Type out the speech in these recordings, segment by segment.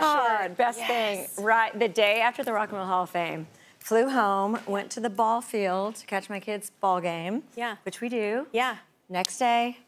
God, best Yes. thing. Right, the day after the Rock and Roll Hall of Fame, flew home, went to the ball field to catch my kids' ball game. Yeah. Which we do. Yeah. Next day,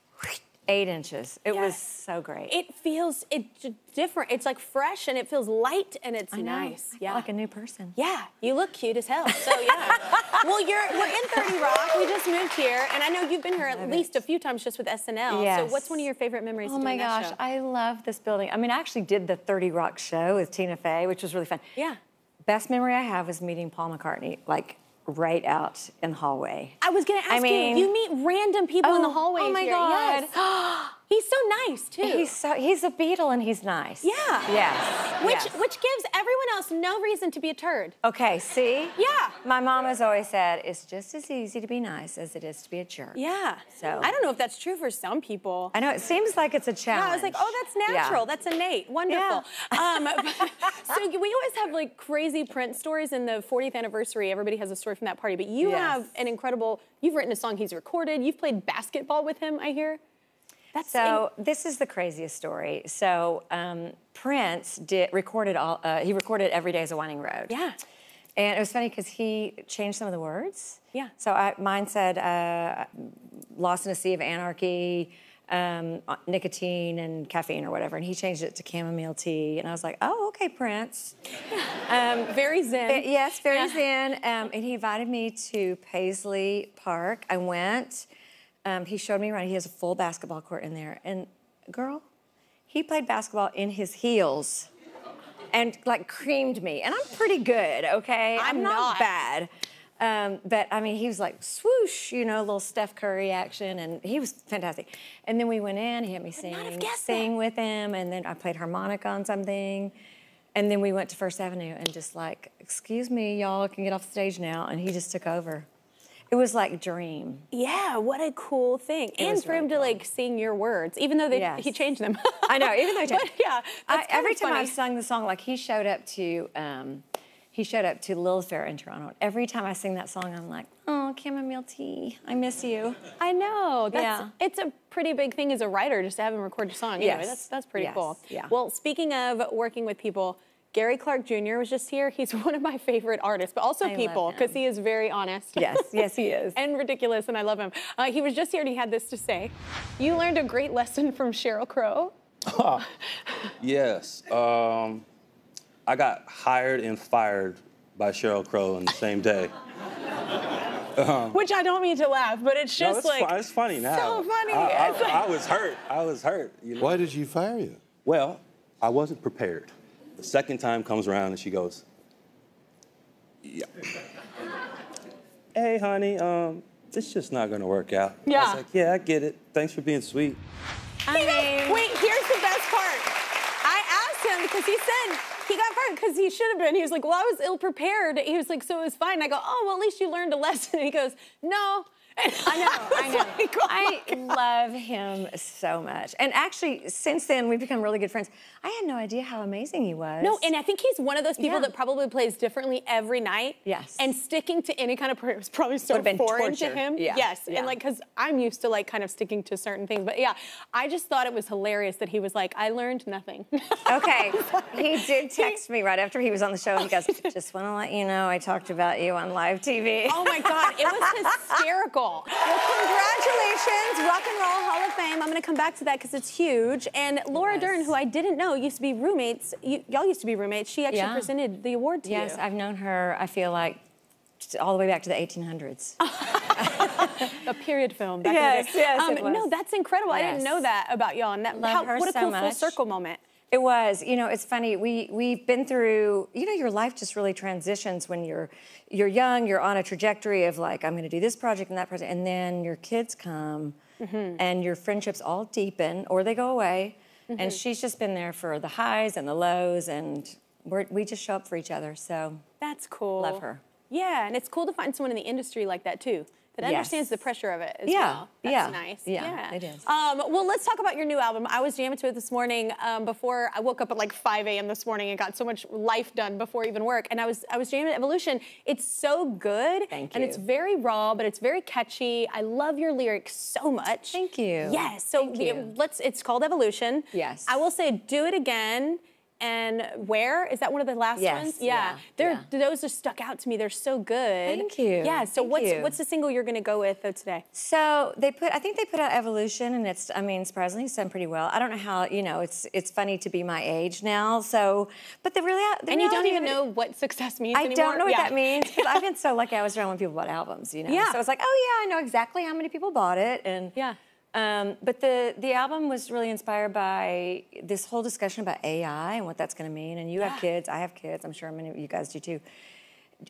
eight inches. It was so great. It feels it's different. It's like fresh and it feels light and it's I nice. Yeah. Like a new person. Yeah, you look cute as hell. So yeah. well, you're we're in 30 Rock. We just moved here, and I know you've been here at least it. a few times just with SNL. So what's one of your favorite memories? Oh my gosh? I love this building. I mean, I actually did the 30 Rock show with Tina Fey, which was really fun. Yeah. Best memory I have was meeting Paul McCartney, like right out in the hallway. I was gonna ask I mean- you. You meet random people in the Oh, hallways. oh my here. God. Yes. He's so nice too. He's so he's a Beatle and he's nice. yeah. Yes. Which yes. which gives everyone else no reason to be a turd. Okay, see? Yeah. My mom has always said it's just as easy to be nice as it is to be a jerk. Yeah. So- I don't know if that's true for some people. I know it seems like it's a Yeah, challenge. I was like, oh, that's Yeah. natural. That's innate. Wonderful. Um, so we always have like crazy Prince stories in the 40th anniversary. Everybody has a story from that party, but you Yes. have an incredible. You've written a song he's recorded. You've played basketball with him. I hear. That's So this is the craziest story. So um, Prince did recorded all. Uh, he recorded "Every Day Is a Winding Road." Yeah. And it was funny because he changed some of the words. Yeah. So I, mine said uh, "Lost in a Sea of Anarchy," um, uh, nicotine and caffeine or whatever, and he changed it to chamomile tea. And I was like, "Oh, okay, Prince." very zen. Yes, very Yeah. zen. Um, and he invited me to Paisley Park. I went. Um, he showed me around. He has a full basketball court in there. And girl, he played basketball in his heels and like creamed me. And I'm pretty good, okay? I'm not, not. bad. Um, but I mean, he was like swoosh, you know, little Steph Curry action, and he was fantastic. And then we went in. He had me sing, not have guessed sing that. with him, and then I played harmonica on something. And then we went to First Avenue and just like, excuse me, y'all can get off the stage now. And he just took over. It was like a dream. yeah, what a cool thing. and was for him really to cool. like sing your words, even though they, Yes. he changed them. I know, even though he But changed. yeah, I, every time funny. I've sung the song, like he showed up to, um, he showed up to Lilith Fair in Toronto. Every time I sing that song, I'm like, oh, chamomile tea, I miss you. I know. That's, Yeah. It's a pretty big thing as a writer just to have him record your song. Anyway, Yes. that's, that's pretty Yes. cool. Yeah. Well, speaking of working with people, Gary Clark Jr. was just here. He's one of my favorite artists, but also I people because he is very honest. Yes, yes, he is. and ridiculous, and I love him. Uh, he was just here and he had this to say. You learned a great lesson from Sheryl Crow. Yes. Um, I got hired and fired by Sheryl Crow in the same day. Which I don't mean to laugh, but it's No, just it's, like fu- it's funny now. so funny. I, I- It's like- I was hurt. I was hurt. You know? Why did you fire you? Well, I wasn't prepared. The second time comes around and she goes, "Yeah, hey, honey, um, it's just not gonna work out." I Yeah. was like, "Yeah, I get it. Thanks for being sweet." I mean, wait, here's the best part. I asked him because he said because he should have been. He was like, well, I was ill prepared. He was like, so it was fine. I go, oh, well, at least you learned a lesson. And he goes, no. And I know, I was know. like, oh I love him so much. And actually, since then, we've become really good friends. I had no idea how amazing he was. No, and I think he's one of those people Yeah. that probably plays differently every night. Yes. And sticking to any kind of prayer was probably so foreign to him. Yeah, Yes. yeah. And like, because I'm used to like kind of sticking to certain things. But yeah, I just thought it was hilarious that he was like, I learned nothing. Okay, he did text me right after he was on the show. He goes, "Just want to let you know I talked about you on live TV." Oh my God, it was hysterical. Well, congratulations, Rock and Roll Hall of Fame. I'm gonna come back to that because it's huge. And Laura was. Dern, who I didn't know used to be roommates, y'all used to be roommates, she actually Yeah. presented the award to Yes, you. I've known her. I feel like all the way back to the 1800s. a period film. Back Yes, in the day. yes, Um. No, that's incredible. I didn't know that about y'all. And that, Love how, her what a so cool full circle moment. It was, you know, it's funny. We we've been through, you know, your life just really transitions when you're you're young. You're on a trajectory of like, I'm going to do this project and that project, and then your kids come, Mm-hmm. and your friendships all deepen or they go away. Mm-hmm. And she's just been there for the highs and the lows, and we're, we just show up for each other. So That's cool. Love her. Yeah, and it's cool to find someone in the industry like that too. That Yes. understands the pressure of it as Yeah, well. That's yeah, nice. yeah, it is. Um, well, let's talk about your new album. I was jamming to it this morning um, before I woke up at like 5 a.m. this morning and got so much life done before even work. And I was I was jamming Evolution. It's so good. Thank you. And it's very raw, but it's very catchy. I love your lyrics so much. Thank you. Yes. So Thank you. let's. It's called Evolution. Yes. I will say, do it again. And Where is that one of the last Yes, ones? yeah, They're yeah. those just stuck out to me. They're so good. Thank you, Yeah. So thank what's you. what's the single you're gonna go with though today? So they put, I think they put out Evolution, and it's, I mean, surprisingly, it's done pretty well. I don't know how, you know, it's it's funny to be my age now. So, but the really, the And you don't even know what success means I anymore. don't know what Yeah. that means because I've been so lucky. I was around when people bought albums, you know. Yeah. So it's like, oh yeah, I know exactly how many people bought it, and Yeah. Um, but the the album was really inspired by this whole discussion about AI and what that's going to mean. And you Yeah. have kids, I have kids. I'm sure many of you guys do too.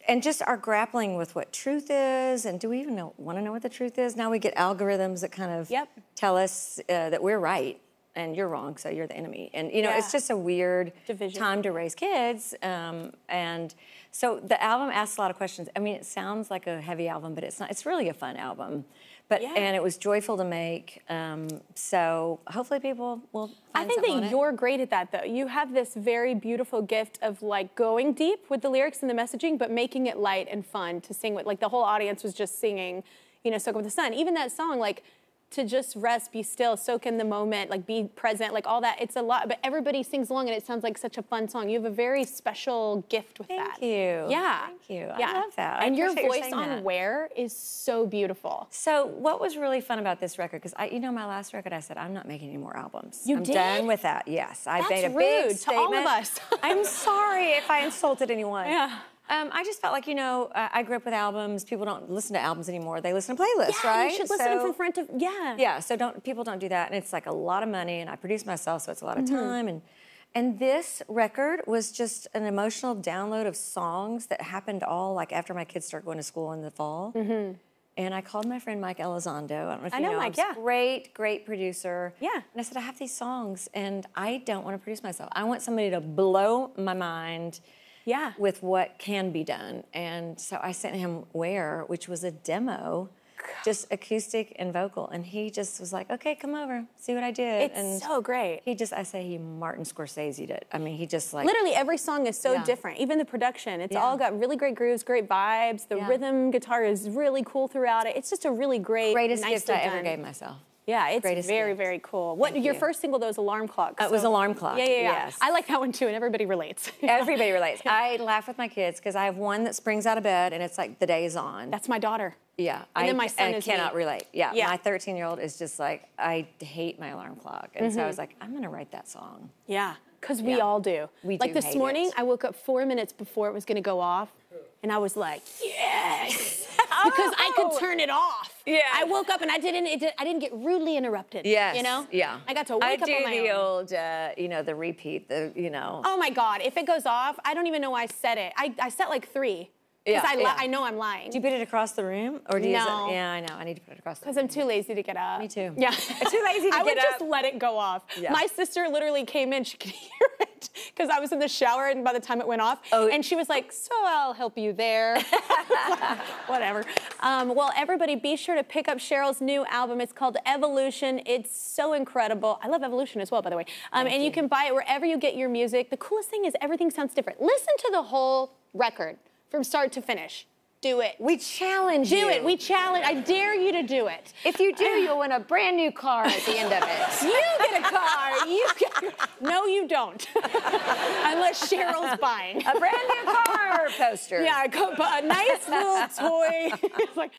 And just our grappling with what truth is, and do we even know, want to know what the truth is? Now we get algorithms that kind of Yep. tell us uh, that we're right and you're wrong, so you're the enemy. And you know, Yeah. it's just a weird Division. time to raise kids. Um, and so the album asks a lot of questions. I mean, it sounds like a heavy album, but it's not. It's really a fun album. But Yeah. and it was joyful to make. Um, so hopefully people will. I think that you're great at that though. You have this very beautiful gift of like going deep with the lyrics and the messaging, but making it light and fun to sing with. Like the whole audience was just singing, you know, Soak Up the Sun. Even that song, like to just rest, be still, soak in the moment, like be present, like all that. It's a lot, but everybody sings along and it sounds like such a fun song. You have a very special gift with Thank that. Thank you. Yeah. Thank you. I Yeah. love that. I and your voice on that. Where is so beautiful. So what was really fun about this record? Because I, you know, my last record, I said I'm not making any more albums. You I'm did? done with that. Yes, I That's made a rude big to statement. all of us. I'm sorry if I insulted anyone. Yeah. Um, I just felt like you know uh, I grew up with albums. People don't listen to albums anymore. They listen to playlists, Yeah, right? you should listen So- from front to yeah. Yeah, so don't people don't do that, and it's like a lot of money, and I produce myself, so it's a lot of Mm-hmm. time, and and this record was just an emotional download of songs that happened all like after my kids started going to school in the fall. And I called my friend Mike Elizondo. I don't know if Mm-hmm. I you know know, Mike, yeah. Great, great producer. Yeah. And I said, I have these songs, and I don't want to produce myself. I want somebody to blow my mind Yeah. with what can be done. And so I sent him Where, which was a demo, just acoustic and vocal. And he just was like, okay, come over, see what I did. It's and so great. He just, I say he Martin Scorsese'd it. I mean, he just like. Literally every song is so Yeah. different. Even the production, it's Yeah. all got really great grooves, great vibes. The Yeah. rhythm guitar is really cool throughout it. It's just a really great, Greatest gift I ever gave myself. Yeah, it's Greatest very, gift. very cool. What Thank your you. first single though is Alarm Clock. Uh, it was Alarm Clock, Yeah, yeah, yeah. yes. I like that one too, and everybody relates. Everybody relates. I laugh with my kids because I have one that springs out of bed and it's like the day is on. That's my daughter. Yeah, And I, then my son I is me. cannot relate. Yeah, Yeah. my 13 year old is just like, I hate my alarm clock. And Mm-hmm. so I was like, I'm going to write that song. Yeah, because we Yeah. all do. We do. like do this morning, it. I woke up four minutes before it was going to go off, and I was like, yes, because I could turn it off. Yeah. I woke up and I didn't. It did, I didn't get rudely interrupted. Yes. You know. Yeah. I got to I wake up do on my the own. old, uh, you know, the repeat, the, you know. Oh my God! If it goes off, I don't even know why I set it. I, I set like three. Yeah, Because I, li- yeah. I know I'm lying. Do you put it across the room? Or do you use No. it? Yeah, I know. I need to put it across the Because. I'm too lazy to get up. Me too. Yeah. I'm too lazy to I get up. I would just let it go off. Yeah. My sister literally came in, she could hear it because I was in the shower and by the time it went off. Oh. And she was like, so I'll help you there. Whatever. Um, well, everybody be sure to pick up Sheryl's new album. It's called Evolution. It's so incredible. I love Evolution as well, by the way. Um, and you. you. can buy it wherever you get your music. The coolest thing is everything sounds different. Listen to the whole record from start to finish. Do it. We challenge Do you. Do it. We challenge. I dare you to do it. If you do, you'll win a brand new car at the end of it. You get a car. You get. No, you don't. Unless Sheryl's buying. a brand new car poster. Yeah, a, nice little toy. It's like.